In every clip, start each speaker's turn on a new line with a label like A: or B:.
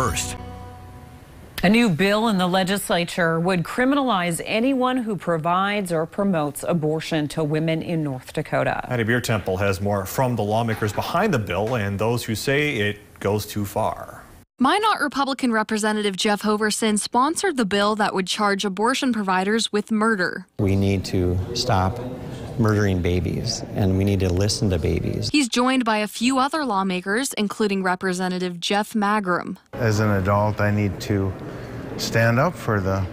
A: first.
B: A new bill in the legislature would criminalize anyone who provides or promotes abortion to women in North Dakota.
C: Maddie Temple has more from the lawmakers behind the bill and those who say it goes too far.
D: Minot Republican Representative Jeff Hoverson sponsored the bill that would charge abortion providers with murder.
E: We need to stop murdering babies and we need to listen to babies.
D: He's joined by a few other lawmakers, including Representative Jeff Magrum.
F: As an adult, I need to stand up for the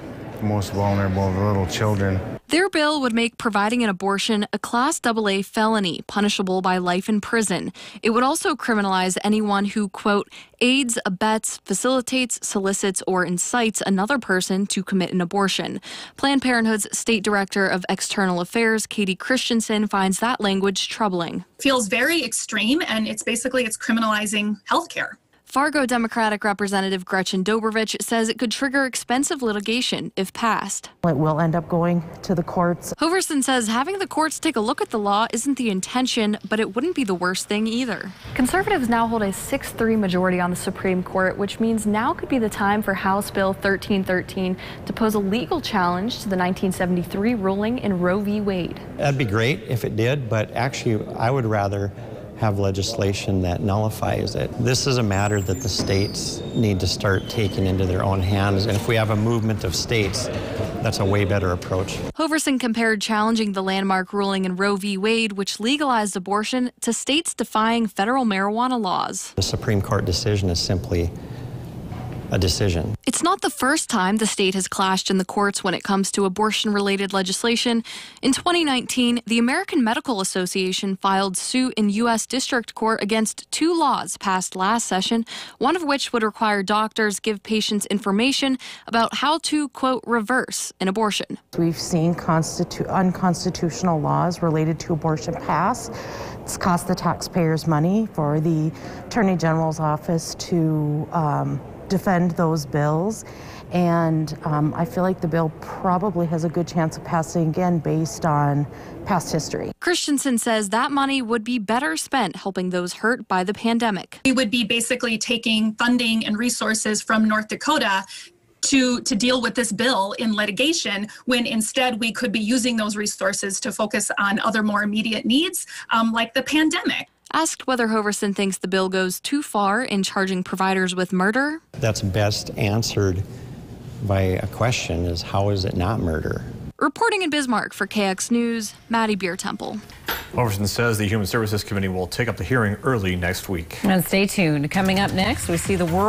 F: most vulnerable, the little children.
D: Their bill would make providing an abortion a Class AA felony, punishable by life in prison. It would also criminalize anyone who, quote, aids, abets, facilitates, solicits, or incites another person to commit an abortion. Planned Parenthood's State Director of External Affairs, Katie Christensen, finds that language troubling.
G: Feels very extreme, and it's basically it's criminalizing healthcare.
D: Fargo Democratic Representative Gretchen Dobervich says it could trigger expensive litigation if passed.
H: It will end up going to the courts.
D: Hoverson says having the courts take a look at the law isn't the intention, but it wouldn't be the worst thing either. Conservatives now hold a 6 3 majority on the Supreme Court, which means now could be the time for House Bill 1313 to pose a legal challenge to the 1973 ruling in Roe v. Wade.
E: That'd be great if it did, but actually, I would rather have legislation that nullifies it. This is a matter that the states need to start taking into their own hands. And if we have a movement of states, that's a way better approach.
D: Hoverson compared challenging the landmark ruling in Roe v. Wade, which legalized abortion, to states defying federal marijuana laws.
E: The Supreme Court decision is simply a decision.
D: It's not the first time the state has clashed in the courts when it comes to abortion related legislation. In 2019, the American Medical Association filed suit in U.S. District Court against two laws passed last session, one of which would require doctors give patients information about how to, quote, reverse an abortion.
H: We've seen constitu- unconstitutional laws related to abortion pass. It's cost the taxpayers money for the Attorney General's office to um, defend those bills. And um, I feel like the bill probably has a good chance of passing again based on past history.
D: Christensen says that money would be better spent helping those hurt by the pandemic.
G: We would be basically taking funding and resources from North Dakota to, to deal with this bill in litigation when instead we could be using those resources to focus on other more immediate needs um, like the pandemic.
D: Asked whether Hoverson thinks the bill goes too far in charging providers with murder.
E: That's best answered by a question is how is it not murder?
D: Reporting in Bismarck for KX News, Maddie Biertempfel.
C: Hoverson says the Human Services Committee will take up the hearing early next week.
B: And stay tuned. Coming up next, we see the world.